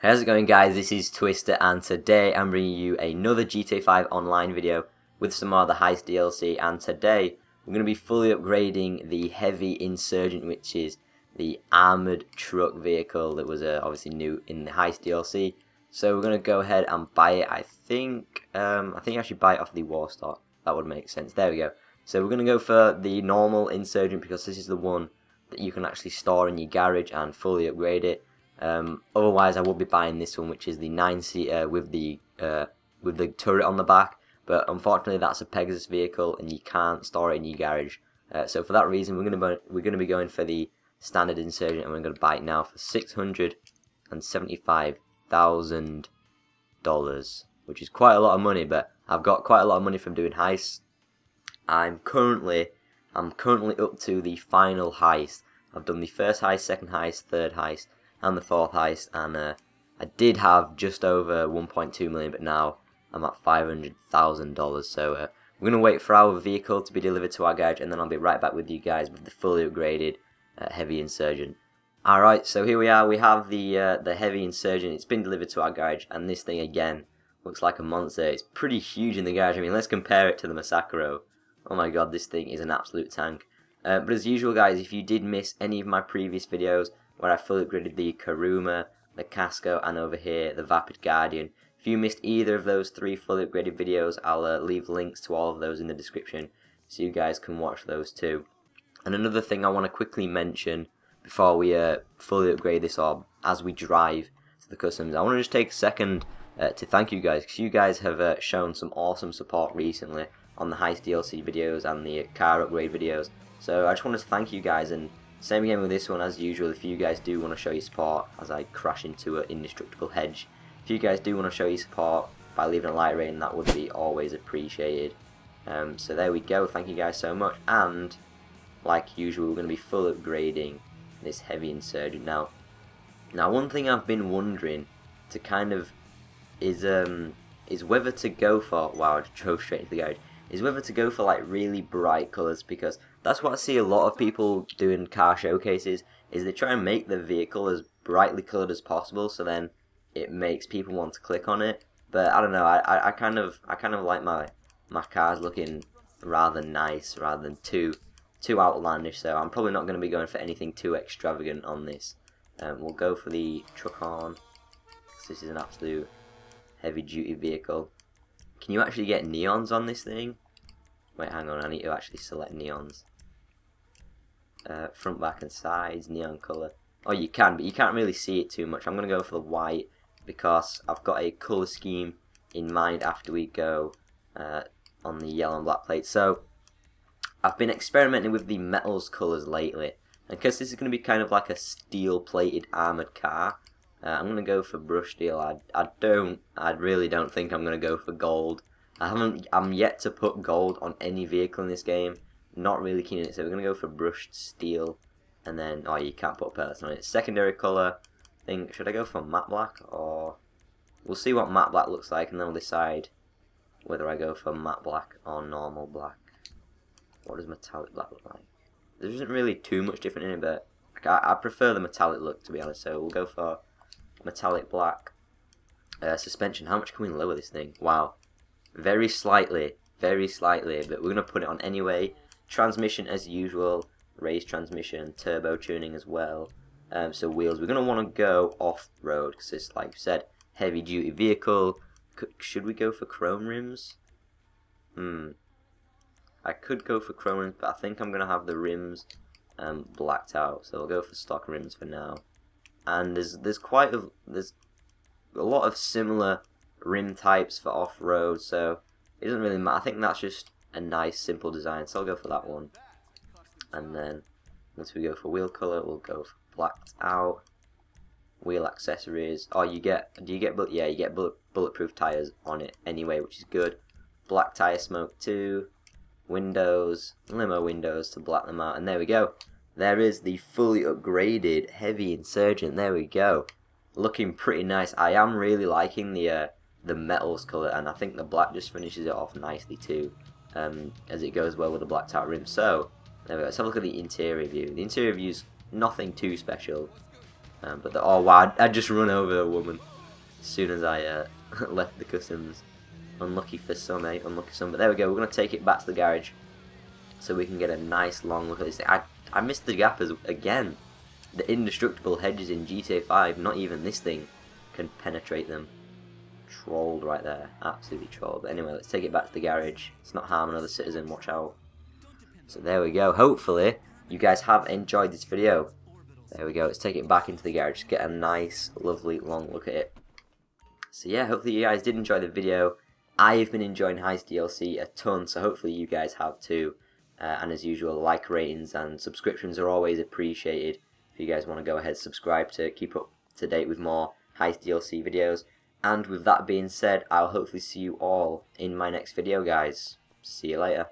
How's it going guys, this is Twister and today I'm bringing you another GTA 5 online video with some more of the Heist DLC and today we're going to be fully upgrading the Heavy Insurgent which is the armoured truck vehicle that was uh, obviously new in the Heist DLC so we're going to go ahead and buy it. I think, um, I think I should buy it off the War Stock, that would make sense, there we go. So we're going to go for the normal Insurgent because this is the one that you can actually store in your garage and fully upgrade it um, otherwise, I would be buying this one, which is the nine seater with the uh, with the turret on the back. But unfortunately, that's a Pegasus vehicle, and you can't store it in your garage. Uh, so for that reason, we're gonna we're gonna be going for the standard insurgent, and we're gonna buy it now for six hundred and seventy-five thousand dollars, which is quite a lot of money. But I've got quite a lot of money from doing heists. I'm currently I'm currently up to the final heist. I've done the first heist, second heist, third heist and the fourth heist, and uh, I did have just over 1.2 million, but now I'm at $500,000. So uh, we're gonna wait for our vehicle to be delivered to our garage, and then I'll be right back with you guys with the fully upgraded uh, heavy insurgent. Alright, so here we are. We have the uh, the heavy insurgent. It's been delivered to our garage, and this thing again looks like a monster. It's pretty huge in the garage. I mean, let's compare it to the Massacro. Oh my god, this thing is an absolute tank. Uh, but as usual, guys, if you did miss any of my previous videos, where I fully upgraded the Kuruma, the Casco, and over here the Vapid Guardian. If you missed either of those three fully upgraded videos, I'll uh, leave links to all of those in the description so you guys can watch those too. And another thing I want to quickly mention before we uh, fully upgrade this orb as we drive to the customs, I want to just take a second uh, to thank you guys because you guys have uh, shown some awesome support recently on the Heist DLC videos and the car upgrade videos. So I just wanted to thank you guys and same again with this one as usual, if you guys do want to show your support as I crash into an indestructible hedge, if you guys do want to show your support by leaving a like rating, that would be always appreciated. Um, so there we go, thank you guys so much, and like usual, we're going to be full upgrading this heavy insurgent. Now, now one thing I've been wondering to kind of is um is whether to go for wow I drove straight into the garage is whether to go for like really bright colours because that's what I see a lot of people doing car showcases is they try and make the vehicle as brightly coloured as possible so then it makes people want to click on it. But I don't know, I, I, I kind of I kind of like my my cars looking rather nice rather than too too outlandish so I'm probably not going to be going for anything too extravagant on this. Um, we'll go for the Truck-on because this is an absolute heavy duty vehicle. Can you actually get neons on this thing? Wait, hang on, I need to actually select neons. Uh, front, back and sides, neon colour. Oh, you can, but you can't really see it too much. I'm going to go for the white because I've got a colour scheme in mind after we go uh, on the yellow and black plate. So, I've been experimenting with the metals colours lately. And because this is going to be kind of like a steel-plated armoured car, uh, I'm going to go for brush steel. I, I don't, I really don't think I'm going to go for gold. I haven't, I'm yet to put gold on any vehicle in this game. Not really keen on it, so we're going to go for brushed steel. And then, oh, you can't put pellets on it. Secondary colour, think, should I go for matte black or... We'll see what matte black looks like and then we'll decide whether I go for matte black or normal black. What does metallic black look like? There isn't really too much different in it, but I, I prefer the metallic look to be honest, so we'll go for metallic black. Uh, suspension, how much can we lower this thing? Wow. Very slightly, very slightly, but we're going to put it on anyway. Transmission as usual, race transmission, turbo tuning as well. Um, so wheels, we're going to want to go off-road, because it's, like I said, heavy-duty vehicle. C should we go for chrome rims? Hmm. I could go for chrome rims, but I think I'm going to have the rims um, blacked out, so I'll go for stock rims for now and there's there's quite a there's a lot of similar rim types for off road, so it doesn't really matter. I think that's just a nice simple design, so I'll go for that one. And then once we go for wheel color, we'll go for blacked out. Wheel accessories. Oh, you get do you get yeah you get bullet, bulletproof tires on it anyway, which is good. Black tire smoke too. Windows, limo windows to black them out, and there we go. There is the fully upgraded Heavy Insurgent. There we go. Looking pretty nice. I am really liking the uh, the metals colour, and I think the black just finishes it off nicely too, um, as it goes well with the black top rim. So, there we go. Let's have a look at the interior view. The interior view is nothing too special. Um, but the, oh wow, I, just run over a woman as soon as I uh, left the customs. Unlucky for some, eh? Unlucky for some. But there we go. We're gonna take it back to the garage so we can get a nice long look at this. I I missed the gap as again. The indestructible hedges in GTA 5. Not even this thing can penetrate them. Trolled right there. Absolutely trolled. But anyway, let's take it back to the garage. It's not harm another citizen. Watch out. So there we go. Hopefully, you guys have enjoyed this video. There we go. Let's take it back into the garage. Get a nice, lovely, long look at it. So yeah, hopefully you guys did enjoy the video. I've been enjoying Heist DLC a ton, so hopefully you guys have too. Uh, and as usual, like ratings and subscriptions are always appreciated. If you guys want to go ahead, subscribe to keep up to date with more Heist DLC videos. And with that being said, I'll hopefully see you all in my next video, guys. See you later.